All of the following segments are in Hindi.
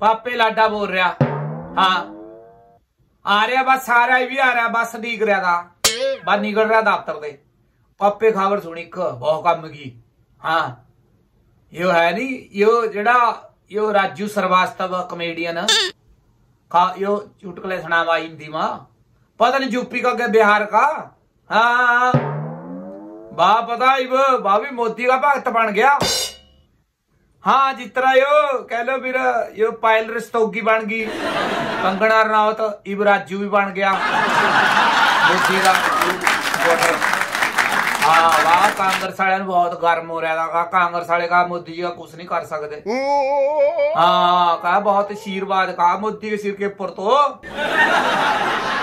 ਪਾਪੇ ਲਾਡਾ ਬੋਲ ਰਿਹਾ ਹਾਂ ਆ ਰਿਹਾ ਬਸ ਆ ਰਿਹਾ ਵੀ ਆ ਰਿਹਾ ਬਸ ਡੀਕ ਰਿਹਾ ਦਾ ਬਾ ਨਿਕਲ ਰਿਹਾ ਦਫ਼ਤਰ ਦੇ ਪਾਪੇ ਖਬਰ ਸੁਣੀ ਇੱਕ ਬਹੁਤ ਕੰਮ ਕੀ ਹਾਂ ਇਹ ਹੈ ਨਹੀਂ ਇਹ ਜਿਹੜਾ ਇਹ ਰਾਜੂ ਸਰਵਾਸਤਵ ਕਮੇਡੀਅਨ का यो चुटकले सुनावा हिंदी में पता नहीं यूपी का क्या बिहार का हाँ बा पता भाभी मोदी का भक्त बन गया हाँ तरह यो, कह लो फिर यो पायल रस्तोगी बन गई। कंगना रनावत इब राजू भी बन गया। हाँ कांग्रेस वाले बहुत गर्म हो रहा था। कांग्रेस वाले का मोदी का कुछ नहीं कर सकते हाँ कहा, बहुत आशीर्वाद, कहा, मोदी के सिर के ऊपर तो।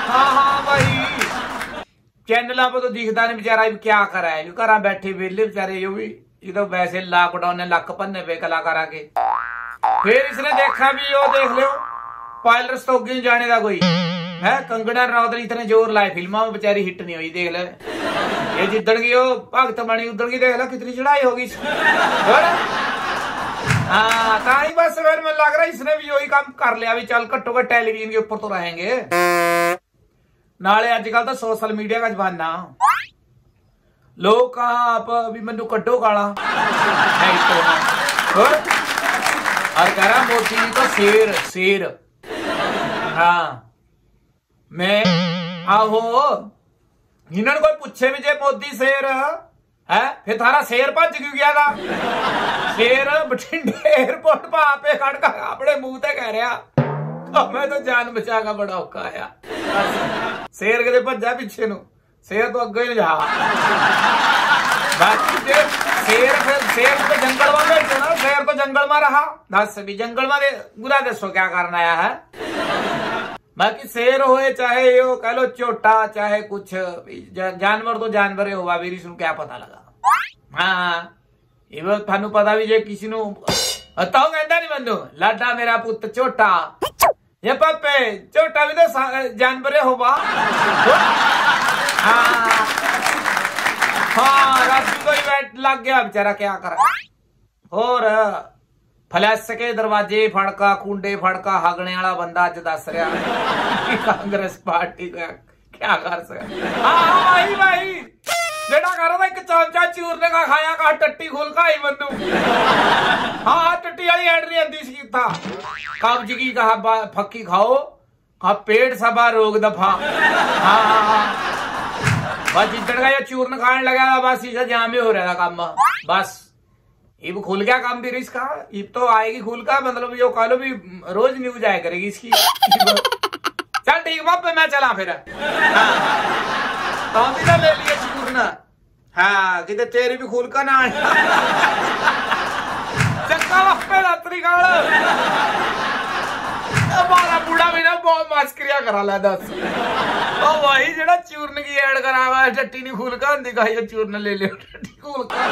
हाँ हाँ भाई। चैनल पर तो दिखता नहीं, बेचारा क्या करा है? घर बैठे वेले, बेचारे जो भी। तो वैसे लॉकडाउन ने लक भन्ने पे कलाकार के फिर इसने देखा भी वो देख लो पायल रस्तोगी जाने का कोई है कंगना रनौत इतने ज़ोर लाए फिल्मा में बेचारी हिट नहीं हुई देख ले ये की वो भगत बनी उदन की देख लो कितनी चढ़ाई होगी हाँ बस फिर मैं लग रहा इसने भी वही काम कर लिया भी चल घट्टो घट टेलीविज़न के ऊपर तो रहेंगे नाले अजकल तो सोशल मीडिया का जमाना लोग कहा आप भी मैनू कड्डो गाला नहीं तो ना। और और कह रहा मोदी जी तो शेर शेर हाँ मैं आहो इन्होंने कोई पूछे भी जे मोदी शेर है फिर थारा शेर भज क्यों गया था शेर बठिंडे एयरपोर्ट पर आपे खड़ कर अपने मुँह ते कह रहा तो मैं तो जान बचा का बड़ा औखा आया शेर तो अग रहा। बाकी शेर शेर तो जंगल में बैठे ना, शेर तो जंगल में रहा। दस भी जंगल में बुरा दसो क्या कारण आया है? बाकी शेर होए चाहे यो कह लो चोटा, चाहे कुछ जानवर तो जानवर ही होगा क्या पता लगा? हाँ थानू पता भी जे किसी नु बताओ कहता नहीं बंधु लाडा मेरा पुत चोटा। ये पापे, चोटा भी तो जानवर होगा ਹੀ ਹੋਵਾ ਹਾਂ ਹਾਂ ਰਾਜੂ ਕੋਈ ਬੈਠ ਲੱਗ ਗਿਆ ਵਿਚਾਰਾ ਕੀ ਕਰ ਹੋਰ ਫਲੈਸ ਕੇ ਦਰਵਾਜ਼ੇ ਫੜਕਾ ਕੁੰਡੇ ਫੜਕਾ ਹਗਣੇ ਵਾਲਾ ਬੰਦਾ ਅੱਜ ਦੱਸ ਰਿਹਾ ਕਿ ਕਾਂਗਰਸ ਪਾਰਟੀ ਦਾ ਕੀ ਕਰ ਸਕਦਾ ਹਾਂ ਹਾਂ ਭਾਈ ਭਾਈ ਜਿਹੜਾ ਕਰਦਾ ਇੱਕ ਚਮਚਾ ਚੂਰਨੇ ਦਾ ਖਾਇਆ ਕਾ ਟੱਟੀ ਖੁੱਲ ਖਾਈ ਬੰਦੂ ਹਾਂ ਟੱਟੀ ਵਾਲੀ ਐਡ ਨਹੀਂ ਆਂਦੀ ਸੀ ਕੀਤਾ ਕਬਜ਼ ਕੀ ਕਹਾ ਬਾ- ਫੱਕੀ ਖਾਓ ਕਾ पेट सबा रोग दफा हाँ हाँ हाँ बस जितने का ये चूर्ण खाने लगा बस इसे जाम ही रहा था काम। बस। इब खुल गया काम भी इसका। इब तो आएगी खुल का मतलब यो कह भी रोज न्यूज़ आया करेगी इसकी। चल ठीक बाप मैं चला फिर। हाँ। तो भी ना ले लिए चूर्ण हाँ किते तेरी भी खुल का ना चक्का काल भी ना बहुत मस्करिया करा ला दस। ਉਹ ਵਾਹੀ ਜਿਹੜਾ ਚੂਰਨ ਕੀ ਐਡ ਕਰਾਵਾ ਟੱਟੀ ਨਹੀਂ ਖੁਲਕਾ ਹੁੰਦੀ ਕਹਾ ਚੂਰਨ ਲੈ ਲਿਓ ਟੱਟੀ ਖੁਲਕਾ